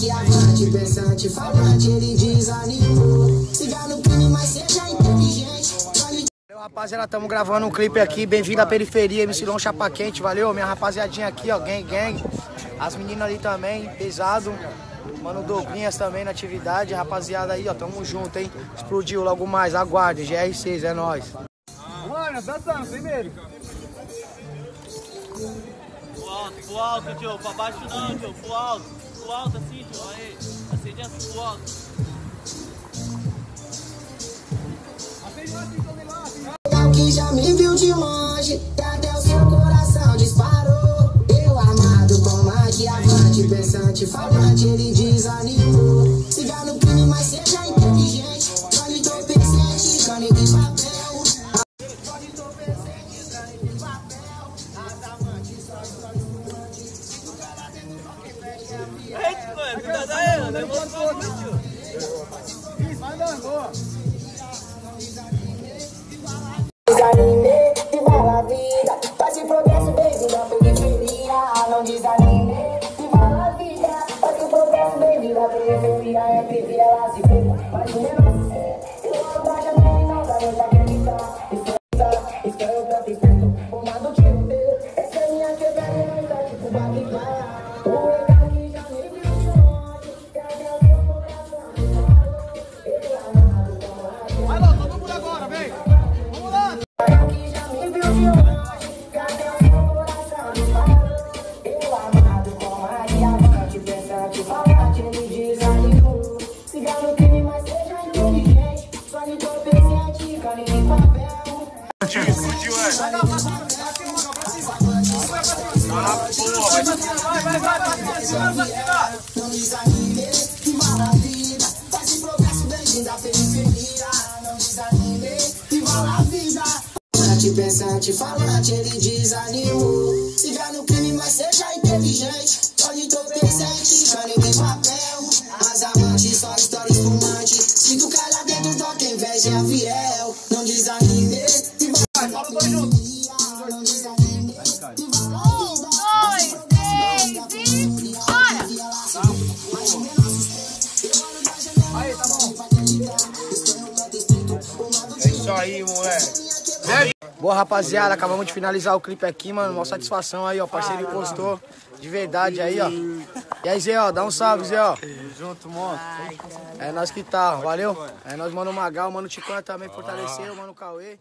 que avante, pensante, falante, ele desanimou. Siga no crime, mas seja inteligente. Valeu, rapaziada, estamos gravando um clipe aqui. Bem-vindo à periferia, MC Long Chapa Quente, valeu? Minha rapaziadinha aqui, ó, gang, gang. As meninas ali também, pesado. Mano Douglinhas também na atividade. Rapaziada aí, ó, tamo junto, hein? Explodiu logo mais, aguardem. GR6, é nóis. Mano, dançando primeiro. Pro alto, pro alto, tio. Pra baixo não, tio. Pro alto. Pro alto assim, tio. Aí. Acende assim pro alto. que já me viu de longe. E até o seu coração disparou. Eu armado com avante, pensante, falante, ele desanimou. Siga no crime, mas seja inteligente. Cone entorpecente, caneta e papel. Cone entorpecente, caneta e papel. Mano. Desanime, viva a vida. Faz progresso, bem-vindo à periferia. Não desanime, viva a vida. Faz progresso, bem-vindo à periferia. É viver, ela se vê. Mas o menor a vida. Faz progresso, bem-vindo. Não desanime, vida. Falante, pensante, falante, ele desanimou. Siga no crime, mas seja inteligente. Olhe entorpecente, caneta e Não desanime, viva a Vai, fala dois juntos. Não desanime, viva a vida. dois, três e bora! Aí, tá bom. É isso aí, moleque. Boa, rapaziada, acabamos de finalizar o clipe aqui, mano. Uma satisfação aí, ó. Parceiro encostou. De verdade aí, ó. E aí, Zé, ó, dá um salve, Zé, ó. Junto, monstro. É nós que tá, valeu? É nós, mano Magal, mano Ticão também fortaleceu, mano Cauê.